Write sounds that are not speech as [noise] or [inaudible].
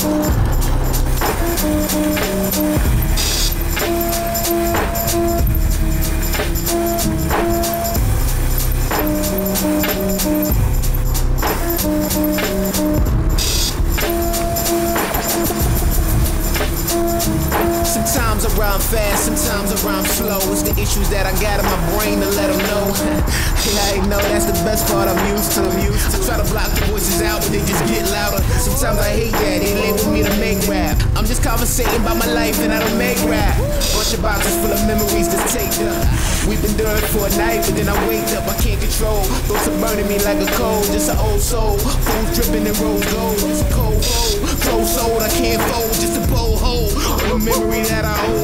Sometimes I rhyme fast, sometimes I rhyme slow. It's the issues that I got in my brain to let them know. [laughs] yeah, I know that's the best part I'm used to. I try to block the voices out, but they just get louder. Sometimes I hate that conversating about my life and I don't make rap. Bunch of boxes full of memories that's taped up. We've been doing it for a night, but then I wake up, I can't control. Thoughts are burning me like a cold, just an old soul. Phones dripping in rose gold, just a cold fold. Close sold, I can't fold, just a bold hole. On the memory that I hold.